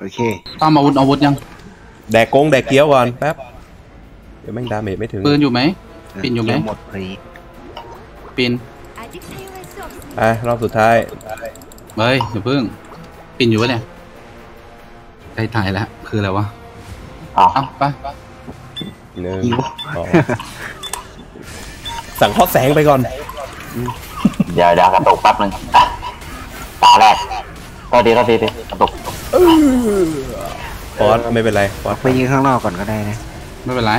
โอเคตั้มอาวุธอาวุธยัง แดกกงแดกเกี้ยวก่อนแป๊บ เดี๋ยวแม่งดาเมจไม่ถึง ปืนอยู่ไหมปินอยู่ไหมหมดเลยปินอะรอบสุดท้ายเฮ้ยอย่าเพิ่ง ปินอยู่วะเนี่ยใกล้ถ่ายแล้ว คืออะไรวะอ๋อไปหนึ่งสั่งข้อแสงไปก่อน เดี๋ยวเดี๋กระตุกแป๊บนึงตาแรกก็ดีก็ดีดีกระตุก ฟอสไม่เป็นไรฟอสไปยืนข้างนอกก่อนก็ได้นะ ไม่เป็นไร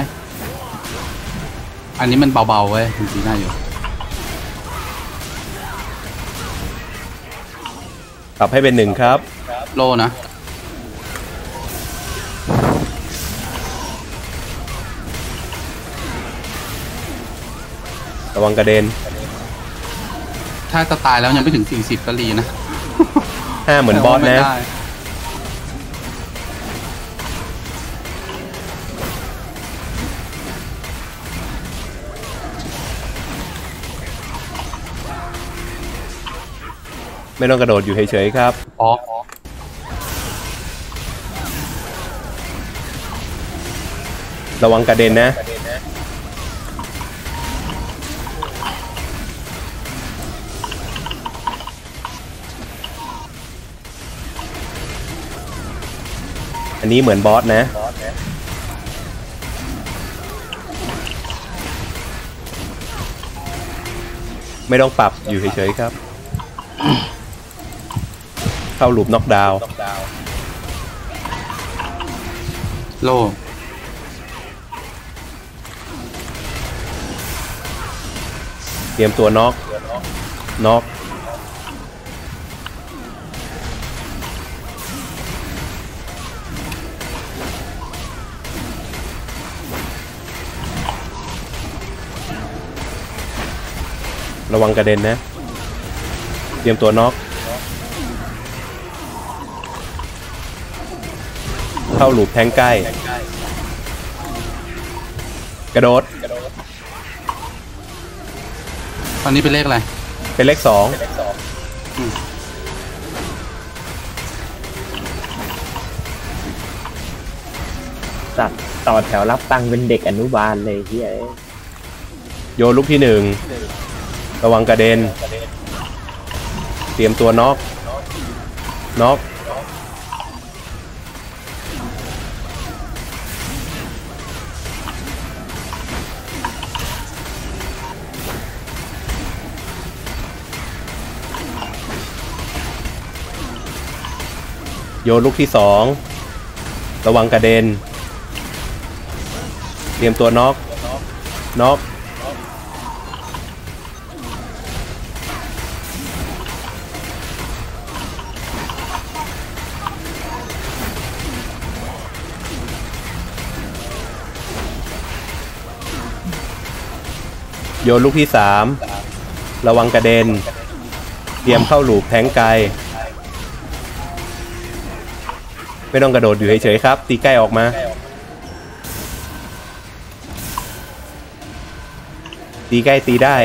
อันนี้มันเบาๆเว้ยจริงๆน่าอยู่ปรับให้เป็นหนึ่งครับ โลนะ ระวังกระเด็น ถ้าจะตายแล้วยังไม่ถึง 40 ก็รีนะห้าเหมือนบอสนะ ไม่ได้ไม่ต้องกระโดดอยู่เฉยๆครับอ๋อระวังกระเด็นนะ อันนี้เหมือนบอสนะ ไม่ต้องปรับอยู่เฉยๆครับ เข้าลูปน็อกดาวน์โลเตรียมตัวน็อกน็อกระวังกระเด็นนะ เตรียมตัวน็อก เข้าหลูปแทงใกล้ กระโดด ตอนนี้เป็นเลขอะไร เป็นเลขสองสัตว์ต่อแถวรับตังค์เป็นเด็กอนุบาลเลยเฮียโยนลูกที่หนึ่ง ระวังกระเด็น เตรียมตัวน็อกน็อก โยนลูกที่สองระวังกระเด็น เตรียมตัวน็อกน็อกโยนลูกที่สามระวังกระเด็น เตรียมเข้าหลูปแทงไกล ไม่ต้องกระโดดอยู่เฉยๆครับ ตีใกล้ออกมาตีใกล้ตีได้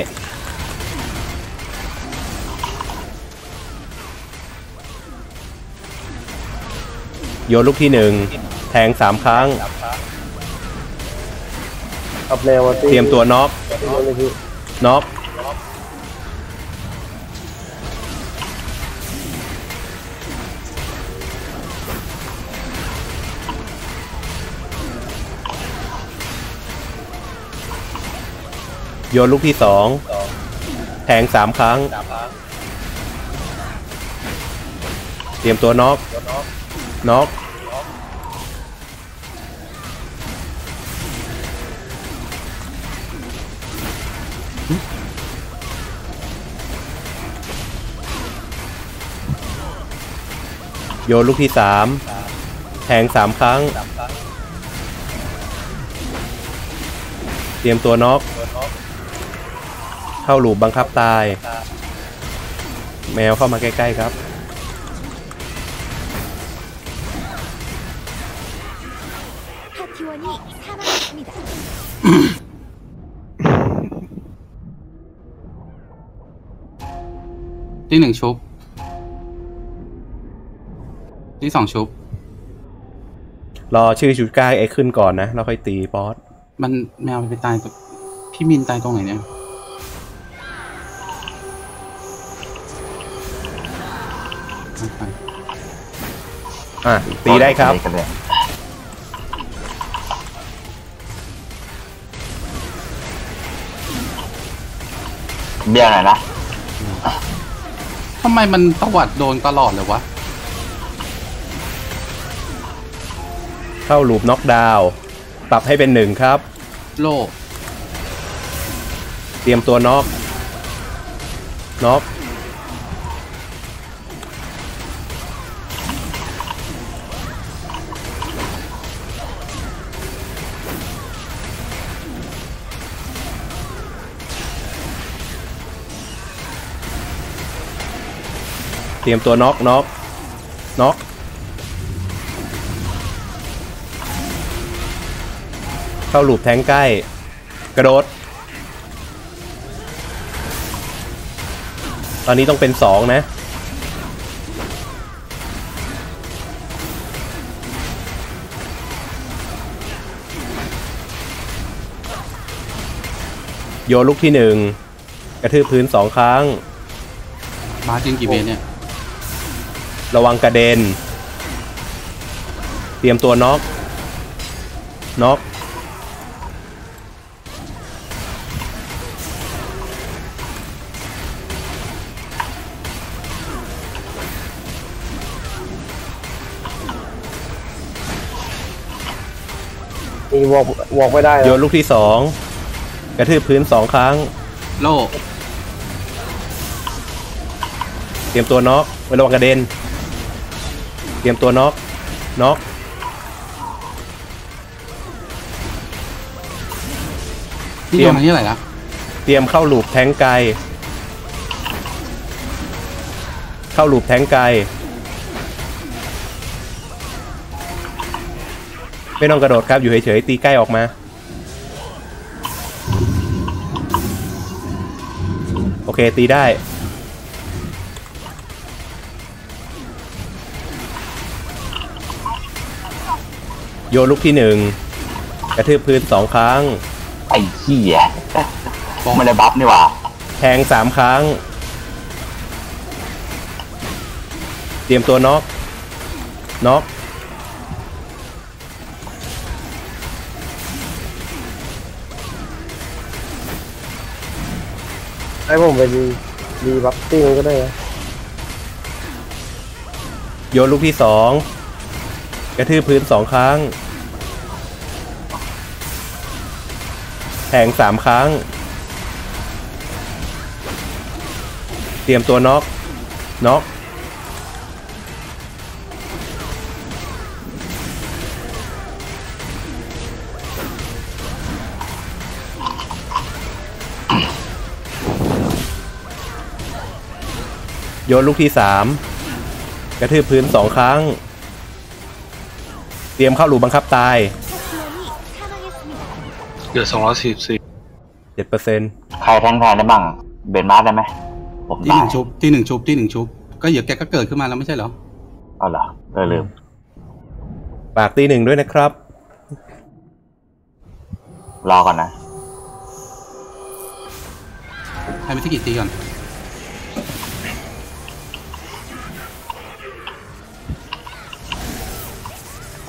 โยนลูกที่หนึ่งแทงสามครั้งขับเร็วเตรียมตัวน็อกน็อก โยนลูกที่สองแทงสามครั้ง เตรียมตัวน็อกน็อกโยนลูกที่สามแทงสามครั้ง เตรียมตัวน็อก เข้าหลุมบังคับตาย แมวเข้ามาใกล้ ๆ ครับ ที่หนึ่งชุบ ที่สองชุบ รอชื่อชุดกล้าเอ้ขึ้นก่อนนะ แล้วค่อยตีบอส มันแมวไปตายกับพี่มินตายตรงไหนเนี่ย อะตีได้ครับกันเลยเบี้ยวหน่อยนะทำไมมันตวัดโดนตลอดเลยวะ เข้าลูปน็อกดาวน์ปรับให้เป็นหนึ่งครับ โลเตรียมตัวน็อกน็อก เตรียมตัวน็อกน็อกน็อกเข้าหลูปแทงใกล้ กระโดด ตอนนี้ต้องเป็นสองนะโยนลูกที่หนึ่งกระทืบพื้นสองครั้งบาสยิงกี่เบนเนี่ย ระวังกระเด็น เตรียมตัวน็อก น็อก มีวอล์กวอล์กไม่ได้โยนลูกที่สองกระทืบพื้นสองครั้ง โล เตรียมตัวน็อกไว้ระวังกระเด็น เตรียมตัวน็อกน็อกนี่เตรีโดยมนอันนี้อะไรนะเตรียมเข้าลูปแทงไกล เข้าลูปแทงไกล ไม่ต้องกระโดดครับ อยู่เฉยๆ ตีใกล้ออกมา โอเค ตีได้ โยนลูกที่หนึ่งกระทืบพื้นสองครั้ง ไอ้เหี้ยไม่ได้บัฟนี่หว่าแทงสามครั้ง เตรียมตัวน็อกน็อกให้ผมไปดีดีบัฟติ้งก็ได้นะโยนลูกที่สอง กระทืบพื้นสองครั้ง แทงสามครั้ง เตรียมตัวน็อก น็อกโยนลูกที่สามกระทืบพื้นสองครั้ง ตรียมเข้าหลุมบังคับตายเหลือสองร้อยสี่สิบเจ็ดเปอร์เซ็นต์ใครแทงแทนได้บ้าง เบนมาร์ได้ไหมผมที่หนึ่งชุบที่หนึ่งชุบที่หนึ่งชุบ ก็เหยื่อแกก็เกิดขึ้นมาแล้วไม่ใช่เหรออ๋อเหรอเออลืมปากตีหนึ่งด้วยนะครับ รอก่อนนะให้ไม่ที่กี่ตีก่อน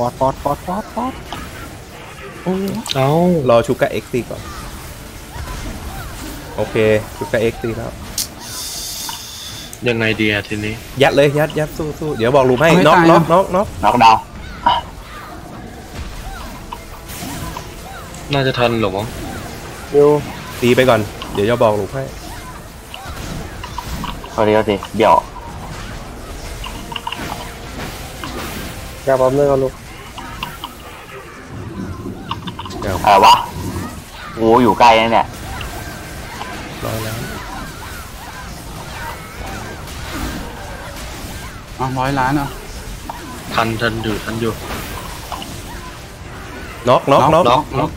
อดฟอดฟอดฟอดฟอดเอ้ารอชูกาเอ็กตีก่อน โอเคชูกาเอ็กตีแล้ว ยังไงดีอะทีนี้ ยัดเลยยัดยัดสู้สู้เดี๋ยวบอกลูมให้เอาให้น็อกตายน็อกนะ น็อกน็อกน็อกดาวน์น่าจะทันหรอมั้งโยูตีไปก่อน เดี๋ยวจะบอกลูมให้พอดีก็สิเดี๋ยวกลับมาเมื่อกันลูก อะไรวะโอ้อยู่ใกล้นะเนี่ยร้อยแล้วอ๋อร้อยล้านเหรอะทันทันอยู่ทันอยู่น็อกน็อกน็อกน็อกน็อก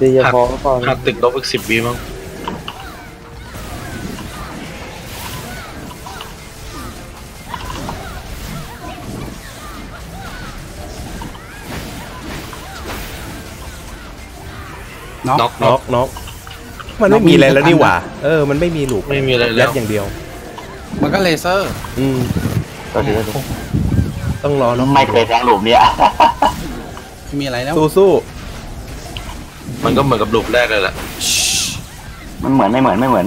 ดีจะพอก็พอหักติดลบอีกสิบวิมั้ง น็อกน็อกน็น็ออกกน็อกมันไม่มีอะไรแล้วนี่หว่า เออ มันไม่มีลูกไม่มีอะไรยัแล้ดวอย่างเดียว มันก็เลเซอร์ อืมก็ดีก็ดีต้องรอน็อกไม่เคยแทงหลุมเนี่ยไม่มีอะไรแล้วสู้สู้มันก็เหมือนกับหลุมแรกเลยแหละมันเหมือนไม่เหมือนไม่เหมือน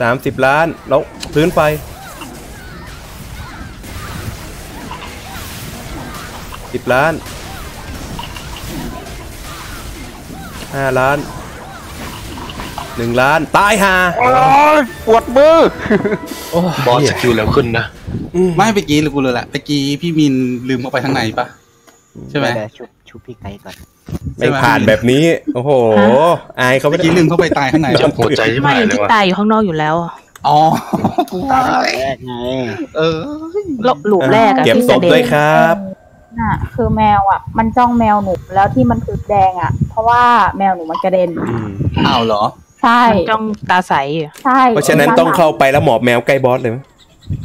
สามสิบล้านแล้วพื้นไฟสิบล้าน ห้าล้านหนึ่งล้าน ตายห่าปวดมือ โอ้บอสสกิลแล้วขึ้นนะ ไม่เมื่อกี้กูเลยแหละเมื่อกี้พี่มินลืมเข้าไปข้างในปะใช่ไหมเดี๋ยวชุบชุบพี่ไก่ก่อนไม่ผ่านแบบนี้ โอ้โห อายเขาเมื่ไม่อได้กี้ลืมเข้าไปตายข้างในจับหัวใจที่ไม่หายเลยที่ว่ะตายอยู่ข้างนอกอยู่แล้วอ๋อแรกไงเออหลบหลุมแรกอะเก็บที่ศกระพเด็นด้วยครับ น่ะ คือแมวอะ มันจ้องแมวหนูแล้วที่มันคือแดงอะ เพราะว่าแมวหนูมันกระเด็นอืมอ้าวเหรอ ใช่มันจ้องตาใสอยู่ใช่เพราะฉะนั้นต้องเข้าไปแล้วหมอบแมวใกล้บอสเลยไหม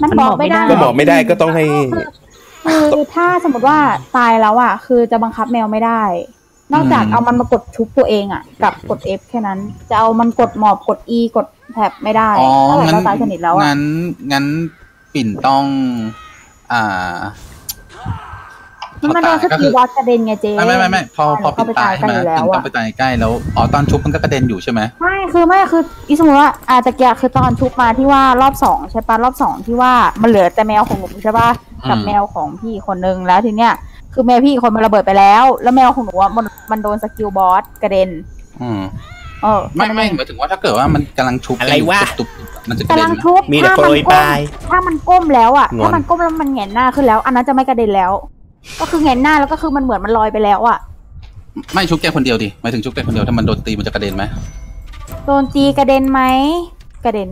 มันบอกไม่ได้ ก็หมอบไม่ได้ก็ต้องให้ คือถ้าสมมติว่าตายแล้วอะ คือจะบังคับแมวไม่ได้ นอกจากอืมเอามันมากดชุบตัวเองอะ กับกด F แค่นั้น จะเอามันกดหมอบกด E กดแท็บไม่ได้อ๋อถ้าแบบงั้นเราตายสนิทแล้วอะงั้นงั้นปิ่นต้อง อ่า มันโดนสก็กิคืลอบอสกระเด็นไงเจ๊ไม่ไม่ไม่ไม่พอพอปิ่นตายใช่ไหมเข้าไปตายใกล้อยู่แล้ปิ่วนต้ออะงไปตายใกล้แล้วอ๋อตอนชุบมันก็กระเด็นอยู่ใช่ไหมไม่คือไม่คืออีสมมติว่าอาจจะเกียคือตอนชุบมาที่ว่ารอบสองใช่ปะรอบสองที่ว่ามันเหลือแต่แมวของหนูใช่ปะกับอืมแมวของพี่อีกคนนึงแล้วทีเนี้ยคือแมวพี่อีกคนมันระเบิดไปแล้ว แล้วแมวของหนูอะมันมันโดนสกิลบอสกระเด็นอืมเออไม่ไม่แค่นั้นเองหมายถึงว่าถ้าเกิดว่ามันกำลังชุบอะไรวะตุบๆมันจะกระกำเด็ลันงไหมชุบมีแต่ถ้าโปรมันยก้ปลามยถ้ามันก้มแล้วอะงอนถ้ามันก้มแล้วมันแหงนหน้าขึ้นแล้ว อันนั้นจะไม่กระเด็นแล้ว ก็คือแหงนหน้าแล้วก็คือมันเหมือนมันลอยไปแล้วอะ ไม่ชุบแกคนเดียวดิหมายถึงชุบแกคนเดียวถ้ามันโดนตีมันจะกระเด็นไหมโดนตีกระเด็นไหมกระเด็น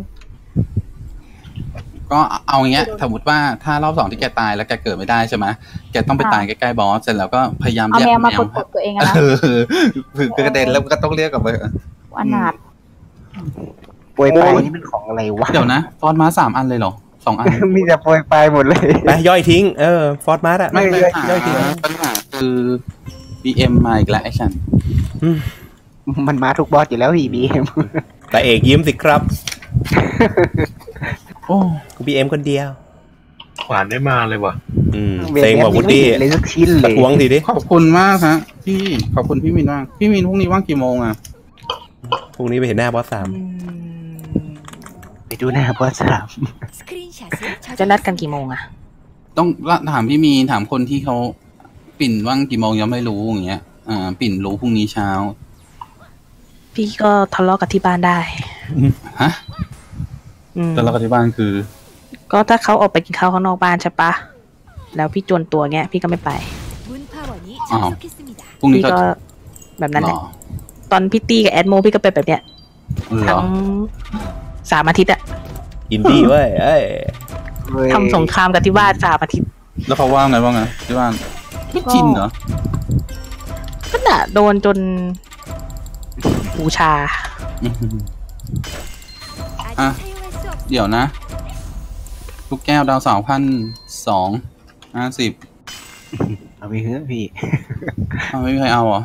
ก็เอาอย่างเงี้ยสมมติว่าถ้ารอบสองที่แกตายแล้วแกเกิดไม่ได้ใช่ไหมแกต้องไปค่ะตายใกล้ๆบอสเสร็จแล้วก็พยายามเอาเรียกแมวมาแมกวดกดตัวเองอะนะเออคือกระเด็นแล้วก็ต้องเรียกกลับไปอนาถโปรยปลายนี่มันของอะไรวะเดี๋ยวนะฟอนต์ม้าสามอันเลยเหรอ สองอัน มีแต่โปรยปลายหมดเลยไปย่อยทิ้ง เออ ฟอร์ดมาร์อะไม่ไม่ปัญย่อยหาย่อยทิ้งปัญหาคือ BM มาอีกแล้วไอ้ฉันอืมมันมาทุกบอสอยู่แล้วพี่บีเอ็มแต่เอกยิ้มสิครับ โอ้กูบีเอ็มคนเดียว ขวานได้มาเลยว่ะอืมเซ็งกว่าวุฒิเลยสักชิ้นตะเลยทวงทีดิขอบคุณมากฮะพี่ขอบคุณพี่มินมาก พี่มินพรุ่งนี้ว่างกี่โมงอะพรุ่งนี้ไปเห็นหน้าบอสสามไป ดูหน้าพอสามจะนัดกันกี่โมงอะต้องถามพี่มีถามคนที่เขาปิ่นว่างกี่โมงยังไม่รู้อย่างเงี้ยอ่าปิ่นรู้พรุ่งนี้เช้า พี่ก็ทะเลาะกับที่บ้านได้ฮะทะเลาะกับที่บ้านคือ ก็ถ้าเขาออกไปกินข้าวข้างนอกบ้านใช่ปะแล้วพี่จวนตัวเงี้ย พี่ก็ไม่ไปอ้าพรุ่งนี้ก็แบบนั้นแหละตอนพี่ตีกับแอดโมพี่ก็ไปแบบเนี้ยทั้ง สามอาทิตย์อะอินดี้เว้ยทำสงครามกับที่บ้านสามอาทิตย์ แล้วเขาว่างไงว่างไงที่บ้านไม่จริงเหรอก็น่ะโดนจนบูชาอะเดี๋ยวนะลูกแก้วดาวสองพันสองห้าสิบเอาไปเฮ้ยพี่ เอาไม่มีใครเอาเหรอ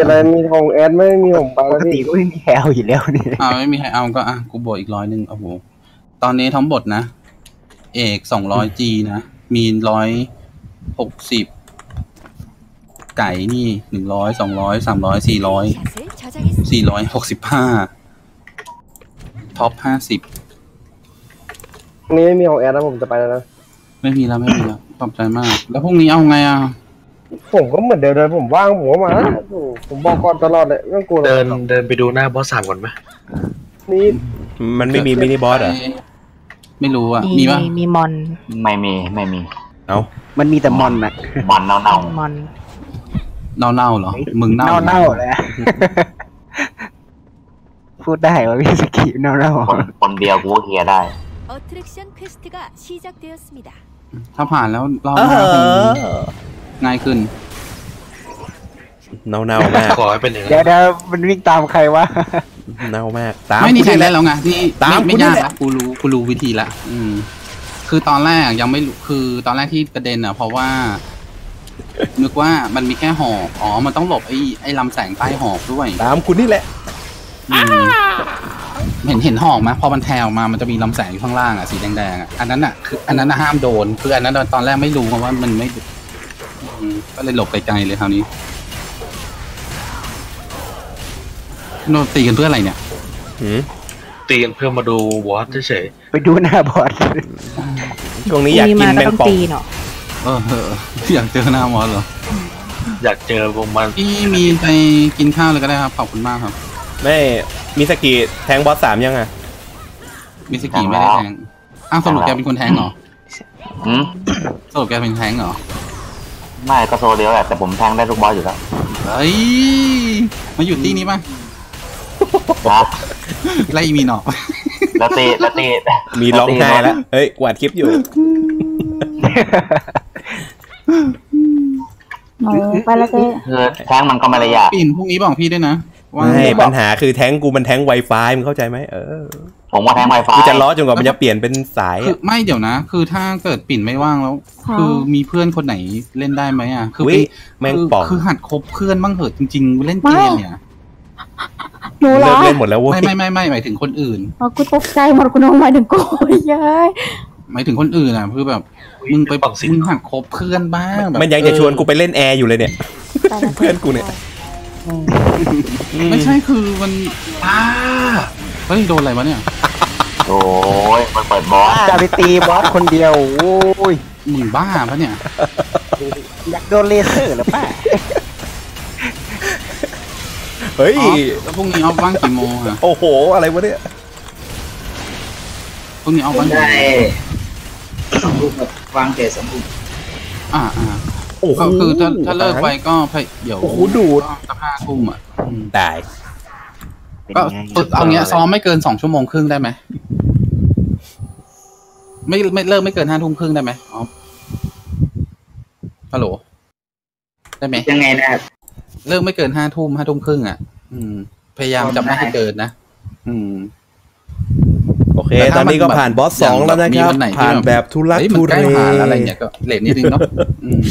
อะไรมีของแอดไม่มีผมไป ป แล้ ก ว ติ พี่ ก็ไม่มีแถวอยู่แล้วนี่ อ่าไม่มีใครเอาก็อ่ะกูบวกอีกร้อยหนึ่งโอ้โหตอนนี้ทั้งหมดนะ เอกสองร้อยจีนะ มีร้อยหกสิบไก่นี่หนึ่งร้อยสองร้อยสามร้อยสี่ร้อย 샷을 저장했습니다. สี่ร้อยหกสิบห้าท็อปห้าสิบ วันนี้ไม่มีของแอดแล้วผมจะไปแล้วนะ ไม่มีแล้วไม่มีแล้วขอบใจมาก แล้วพรุ่งนี้เอาไงอ่ะ ผมก็เหมือนเดิมเลยผมว่างผมก็มาผมบอกก่อนตลอดเลยเรื่องกูเดินเดินไปดูหน้าบอสสามก่อนไหมนี่มันไม่มีมินิบอสเหรอไม่รู้อะ มีปะมีมอน ไม่มีไม่มี เอ้า มันมีแต่มอนนะมอนเน่าเน่ามอนเน่าเน่าเหรอ มึงเน่าเน่าเลยพูดได้ว่าพี่สกีเน่าเน่าคนเดียวกูเฮียได้ถ้าผ่านแล้วเรา งอง่ายขึ้น เน่าเน่ามากขอให้เป็นอย่างๆเดี๋ยนั้วนเดี๋ยวมันวิ่งตามใครวะ เน่ามาก ตามไม่นี่กูใครนี่แหได้ละ แล้วไงที่ตามไม่กูไม่นี่ยากแหละ ละกูรู้กูรู้วิธีละ อืม คือตอนแรกยังไม่รู้คือตอนแรกที่กระเด็นอะ เพราะว่า นึกว่ามันมีแค่หอกอ๋อ มันต้องหลบไอ้ไอ้ลำแสงใต้หอกด้วยตามคุณนี่แหละ อืมเห็นเห็นหอกไหมพอมันแทงออกมามันจะมีลำแสงอยู่ข้างล่างอะสีแดงๆอะอันนั้นอะคืออันนั้นน่ะห้ามโดน คืออันนั้นตอนแรกไม่รู้ว่ามันไม่อืม ก็เลยหลบไกลๆเลยคราวนี้โนตีกันเพื่ออะไรเนี่ยหืมตีกันเพื่อมาดูวอสเฉยไปดูหน้าบอสช่วงนี้อยากมีกิมานก็แมงต้องป่องตีเนาะเออเอออยากเจอหน้ามอสเหรอๆอยากเจอพวกมันพี่มีไปกินข้าวเลยก็ได้ครับขอบคุณมากครับ ไม่มิสกิแทงบอสสามยังอะมิสกิไม่ได้แทงอ้าวสรุปแกเป็นคนแทงเหรออืมสรุปแกเป็นแทงเหรอ ไม่ก็โซเดียวแหละแต่ผมแทงได้ทุกบอสอยู่แล้วเฮ้ยมาอยู่ที่นี้ป่ะนะไล่มีหนอกแล้วตีแล้วตีมีร้องไห้แล้วเฮ้ยกวาดคลิปอยู่หนูไปแล้วเจ๊คือแทงมันก็ไม่ได้ยากปิ่นพรุ่งนี้บอกพี่ด้วยนะว่าไม่ปัญหาคือแทงกูมันแทง Wi-Fi มึงเข้าใจไหมเออ ผมว่าแทงไวไฟกูจะล้อจนกว่ามันจะเปลี่ยนเป็นสายคืออะไม่เดี๋ยวนะ คือถ้าเกิดปิ่นไม่ว่างแล้ว คือมีเพื่อนคนไหนเล่นได้ไหมอะ คืออุ๊เป็ยนแม่งคือป่องคือหัดคบเพื่อนบ้างเหอะจริง ๆ เล่นเกมเนี่ยหนูเหรเลิอกเล่นหมดแล้วเว้ยไม่ไม่ไม่ไม่หมายถึงคนอื่นอ๋อกูตกใจหมดกูนึกว่าหมายถึงกูเย้ยหมายถึงคนอื่นอะคือแบบมึงไปปังสิมึงหัดคบเพื่อนบ้างแบบมันยังจะชวนกูไปเล่นแอร์อยู่เลยเนี่ยไปแล้วเพื่อนกูเนี่ยไม่ใช่คือมันอ้า เฮ้ย โดนอะไรวะเนี่ย โอ้ยมันเปิดบอสจะไปตีบอสคนเดียว โอ้ยมึงบ้าปะเนี่ย อยากโดนเลเซอร์เหรือป้าเฮ้ยอ๋อแล้วพรุ่งนี้เอาว่างกี่โมงอะโอ้โห อะไรวะเนี่ย พรุ่งนี้เอาว่างกี่โมงวางเกตสมบูรณ์อ่าอ่าโอ้โหก็คือถ้าถ้าเลิกไปก็พยเดี๋ยวโอ้โหดูด สักห้าทุ่มอะอืมตาย ก็ฝึกเอาเงี้ยซ้อมไม่เกินสองชั่วโมงครึ่งได้ไหมไม่ไม่เลิกไม่เกินห้าทุ่มครึ่งได้ไหมอ๋อฮัลโหลได้ไหมยังไงนะครับเลิกไม่เกินห้าทุ่มห้าทุ่มครึ่งอะอืม พยายามจะไม่ให้เกินนะอืมโอเคแต่ตถ้าอนนี้ก็มันแบบผ่านบอสสองอย่างแล้วนะมีครับวันไหนที่ผ่านแบบทุลักเฮ้ยมัทุนใกเรล้ผ่านอะไรเนี่ยก็เลทนิดนึงเนาะอืม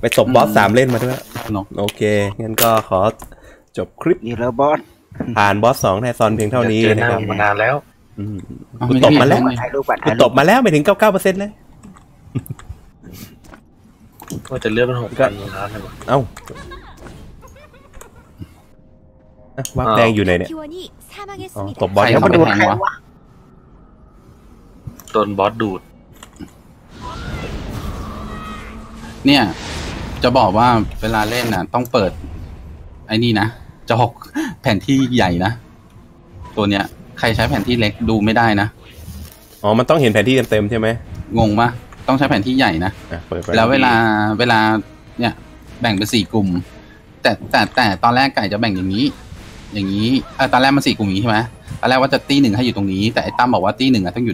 ไปตบบอสสามเล่นมาด้วยเนาะโอเค งั้นก็ขอจบคลิปนี่แล้วบอส ผ่านบอสสองไทซอนเพียงเท่านี้นะครับมานานแล้วกูตบมาแล้วกูตบมาแล้วไปถึงเก้าเก้าเปอร์เซ็นต์เลยก็จะเลือกเป็นหกพันเอ้าวักแดงอยู่ไหนเนี่ยตบบอสเขาโดนใครวะโดนบอสดูด เนี่ย จะบอกว่าเวลาเล่นน่ะ ต้องเปิด ไอ้นี่นะจะหก แผนที่ใหญ่นะ ตัวเนี้ย ใครใช้แผนที่เล็กดูไม่ได้นะอ๋อมันต้องเห็นแผนที่เต็มๆใช่ไหมงงปะต้องใช้แผนที่ใหญ่นะอะเปิดไปแล้วเวลาเวลาเนี่ย แบ่งเป็นสี่กลุ่ม แต่แต่แต่ตอนแรกไก่จะแบ่งอย่างนี้ อย่างนี้เออตอนแรกมันสี่กลุ่มอย่างนี้ใช่ไหมตอนแรกว่าจะตีหนึ่งให้อยู่ตรงนี้ แต่ไอ้ตั้มบอกว่าตีหนึ่งอะต้องอยู่